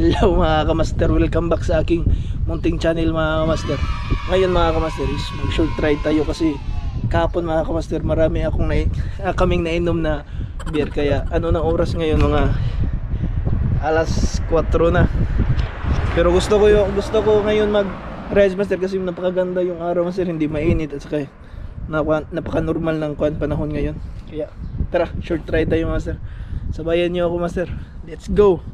Hello mga kamaster, welcome back sa aking munting channel mga kamaster. Ngayon mga kamaster is mag short ride tayo kasi kahapon mga kamaster marami akong na, ah, kaming nainom na beer. Kaya ano na oras ngayon? Mga alas 4 na. Pero gusto ko yung, gusto ko ngayon mag ride master kasi napakaganda yung araw master. Hindi mainit at saka napaka, normal ng kwan panahon ngayon. Kaya tara short ride tayo master. Sabayan niyo ako master. Let's go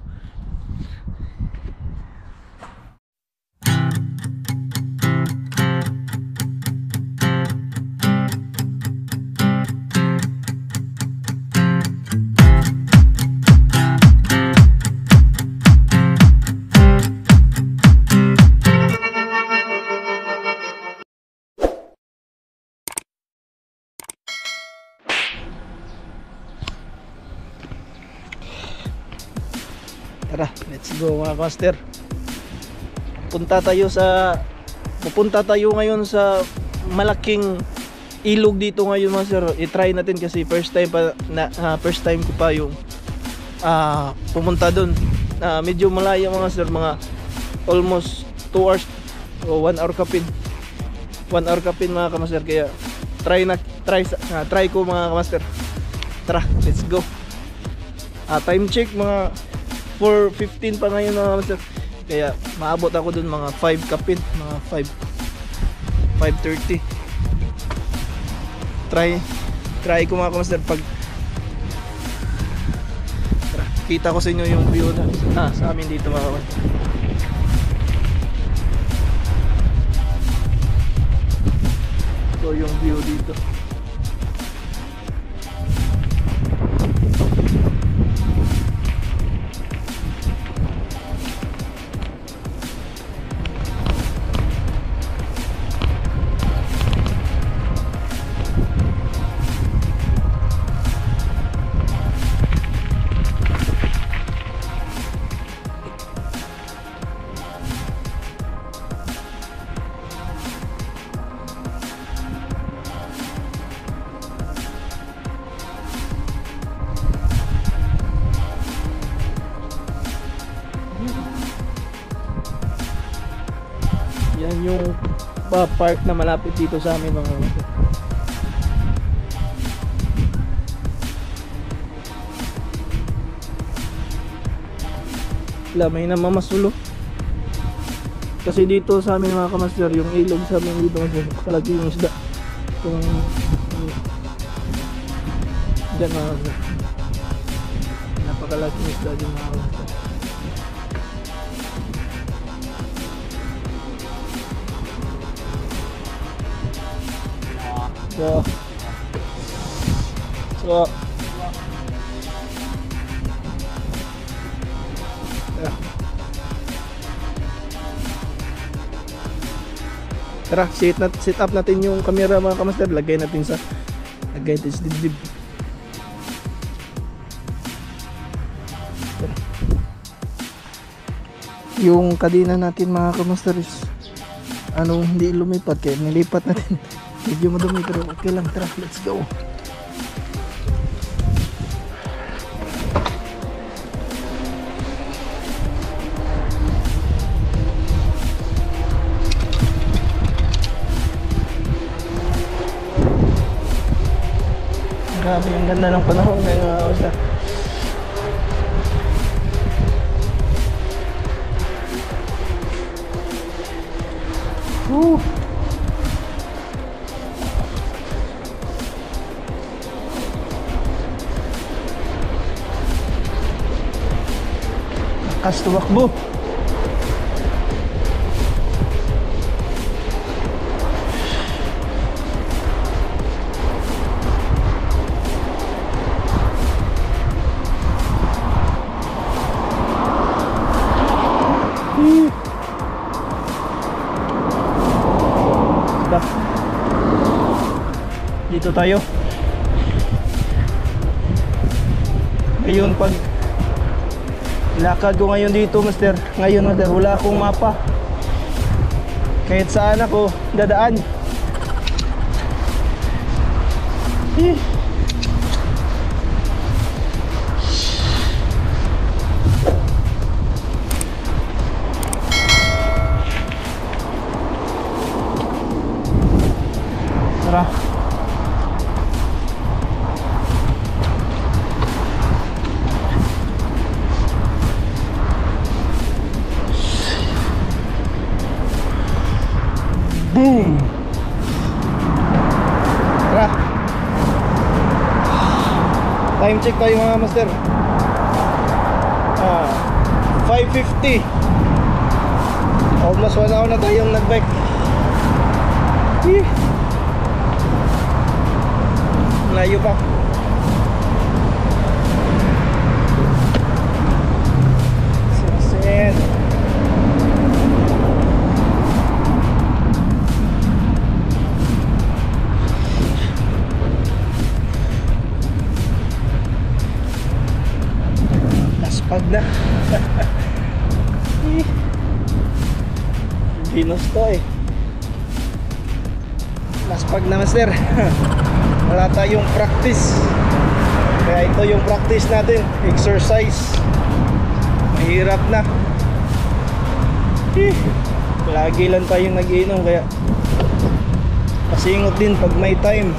Tara, let's go mga master. Punta tayo sa pupunta tayo ngayon sa malaking ilog dito ngayon mga sir. I-try natin kasi first time pa na ah, first time ko pa yung ah, pumunta doon. Ah, medyo malayo mga sir, mga almost 2 hours o 1 hour kapin. 1 hour kapin mga kamaster kaya try na try ah, try ko mga kamaster. Tara, let's go. Ah, time check mga 4.15 pa ngayon mga master kaya maabot ako dun mga 5 kapin mga 5 5.30 try try ko mga master pag kita ko sa inyo yung view na ah, sa amin dito mga master ito yung view dito pa park na malapit dito sa amin mga master. Wala, may namamasulo. Kasi dito sa amin mga kamaster, yung ilog sa amin dito kalagi yung isda. Kung Diyan mga kamaster. Napakalaki yung isda dyan mga kamaster. So, so, Tara. Tara, set, nat set up natin yung camera mga kamaster. Lagay natin sa lagay natin sa dibdib. Yung kadina natin mga kamaster is ano hindi lumipat kaya nilipat natin. Medyo madumi pero okay lang. Tara, let's go. Grabe, ang ganda ng panahon ngayon mga kawasta. Lakas tumakbo. Stop. Dito tayo. Ngayon pag lakad ko ngayon dito, Master. Ngayon, Master, wala akong mapa. Kahit saan ako dadaan. Eh. Time check tayo mga master. Ah, 5.50. Almost 1 hour na tayong nag-bike. Layo pa. To eh. Laspag na master. Wala tayong practice. Kaya ito yung practice natin. Exercise. Mahirap na. Eh. Lagi lang tayong nag-iinom kaya pasingot din pag may time.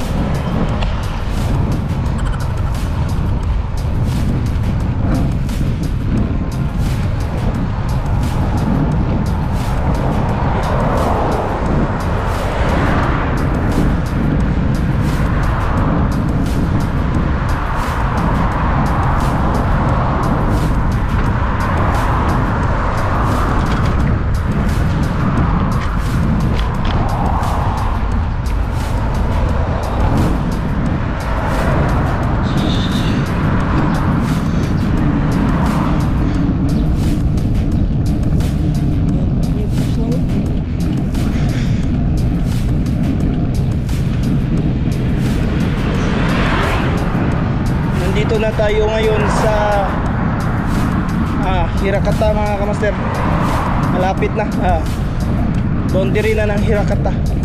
Nandito na tayo ngayon sa ah, Hirakata mga kamaster. Malapit na. Ah. Boundary na ng Hirakata.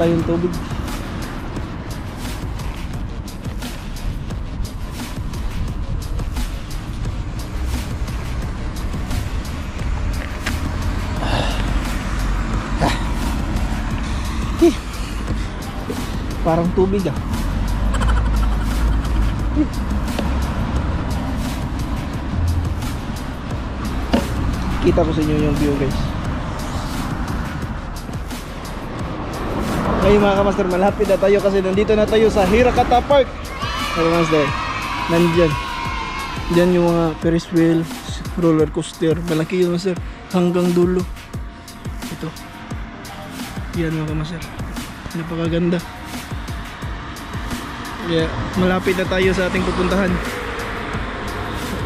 Muna tayong tubig. Eh, Parang tubig ah. Kita ko sa inyo yung view guys. Ngayon mga kamaster, malapit na tayo kasi nandito na tayo sa Hirakata Park. Mga kamaster, nandyan. Diyan yung mga Ferris wheel, roller coaster. Malaki yun master, hanggang dulo. Ito. Yan mga kamaster. Napakaganda. Yeah, malapit na tayo sa ating pupuntahan.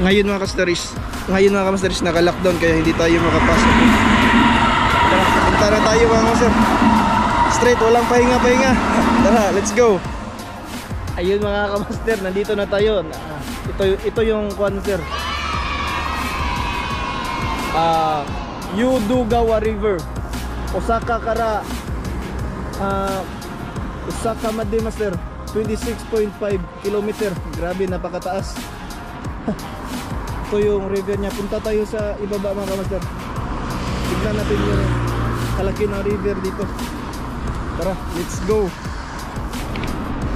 Ngayon mga kasteris, ngayon mga kamasteris naka-lockdown kaya hindi tayo makapasok. Tara, punta na tayo mga kamaster. Straight, walang pahinga-pahinga. Tara, let's go. Ayun mga kamaster, nandito na tayo. Ito, ito yung concert. Ah, Yudugawa River. Osaka kara ah, Osaka Made Master 26.5 kilometer. Grabe, napakataas. ito yung river niya. Punta tayo sa ibaba mga kamaster. Tignan natin yung kalaki ng river dito. Tara, let's go.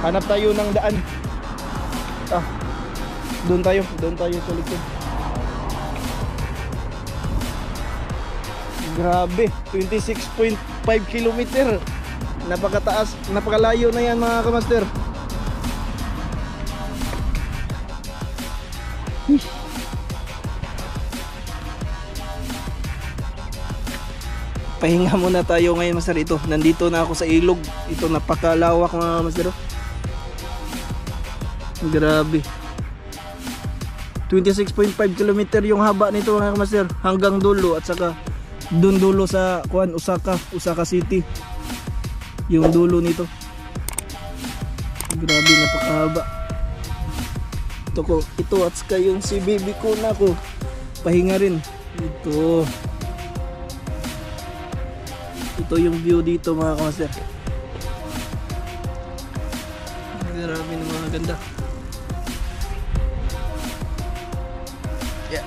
Hanap tayo ng daan. Ah. Doon tayo, doon tayo sa likod. Grabe, 26.5 kilometer. Napakataas, napakalayo na yan mga kamaster. Pahinga muna tayo ngayon master ito. Nandito na ako sa ilog. Ito napakalawak mga master. oh. Grabe. 26.5 kilometer yung haba nito mga master hanggang dulo at saka dun dulo sa kuan Osaka, Osaka City. Yung dulo nito. Grabe napakahaba. Ito ko, ito at saka yung si baby ko na ko. Pahinga rin. Ito. Ito yung view dito mga kamaster. Grabe ng mga ganda. Yeah.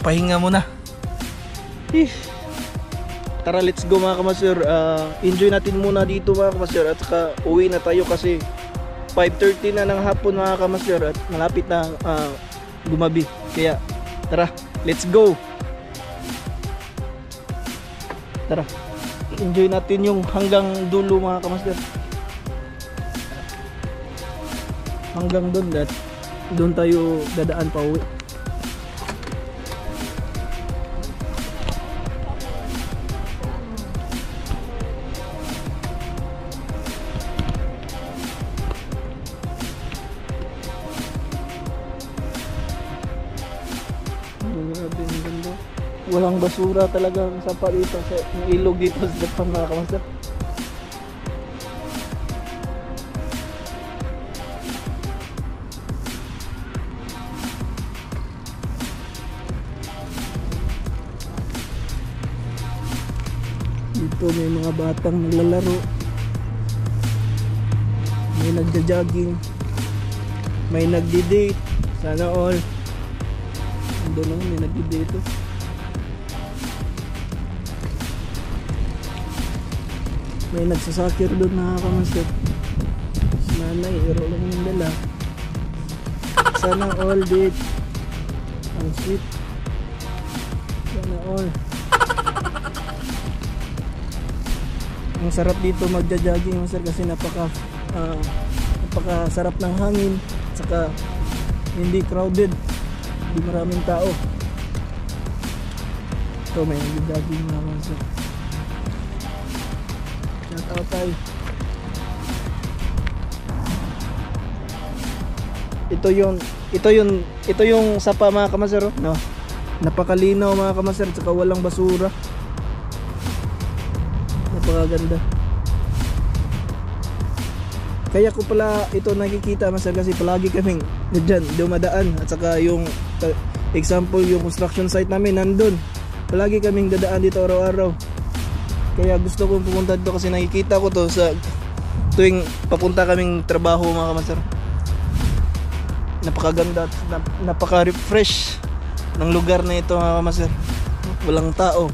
Pahinga muna. Tara, let's go mga kamaster. Ah, enjoy natin muna dito mga kamaster at saka uwi na tayo kasi 5.30 na ng hapon mga kamaster at malapit na ah, gumabi. Kaya tara, let's go! Tara, enjoy natin yung hanggang dulo mga kamaster. Hanggang doon at doon tayo dadaan pa uwi. Walang basura talaga ang sapa sa ilog dito sa depan mga kamaster. Dito may mga batang naglalaro. May nagja-jogging. May nagdi-date. Sana all. Ando naman may nagdi-date dito. May nagsasakir doon nakakamaster. Si nanay, ero lang yung dala. Sana all date. Ang sweet. Sana all. Ang sarap dito magja-jogging master kasi napaka ah, napaka sarap ng hangin saka hindi crowded hindi maraming tao ito may nag-jogging na master shout out ito yung ito yung ito yung sapa mga kamaser oh. no. Napakalinaw mga kamaser saka walang basura. Napakaganda. Kaya ko pala ito nakikita master kasi palagi kaming dyan dumadaan. At saka yung example yung construction site namin nandun. Palagi kaming dadaan dito araw-araw kaya gusto kong pumunta dito kasi nakikita ko to sa tuwing papunta kaming trabaho mga kamaster napakaganda at nap- napaka-refresh ng lugar na ito mga kamaster walang tao.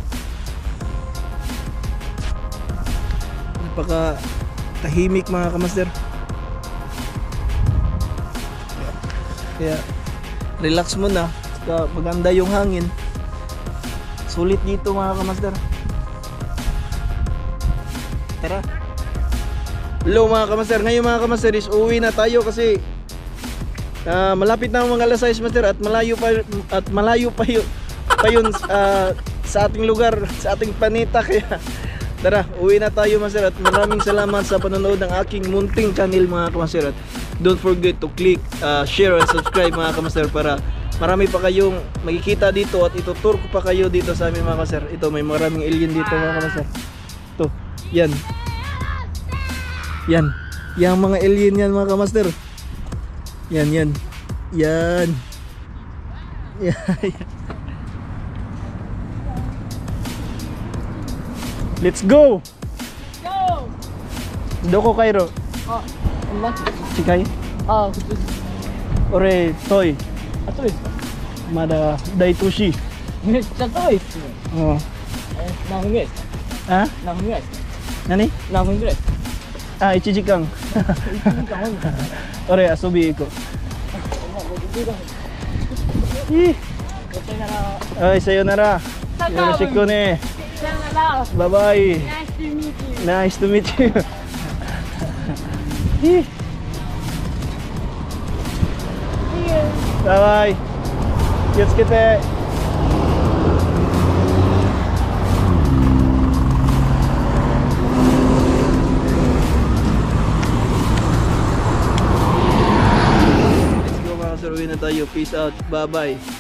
Napaka tahimik mga kamaster kaya relax mo na maganda yung hangin. Sulit dito mga kamaster tara hello mga kamaster ngayon mga kamaster is uwi na tayo kasi ah, malapit na ang mga alas 6 master at malayo pa at malayo pa yun pa yun ah, sa ating lugar sa ating planeta kaya Tara, uwi na tayo master at maraming salamat sa panonood ng aking munting channel mga kamaster at don't forget to click, uh, share and subscribe mga kamaster para marami pa kayong makikita dito at itutur ko pa kayo dito sa amin mga kamaster. Ito may maraming alien dito mga kamaster. Yan. Yan. Yang mga alien yan mga kamaster. Yan, yan. Yan. Yan. Let's go! Go! Doko Cairo. Ah, Allah. Chikai. Ah, kutus. Ore Toy. Eh. Mada Daitushi. Nges, ato eh. 何何分ぐらい。あ1時間俺遊び行こういいはいさよならよろしくねバイバイナイスとミーチューバイバイ気をつけて tayo. Peace out. Bye-bye.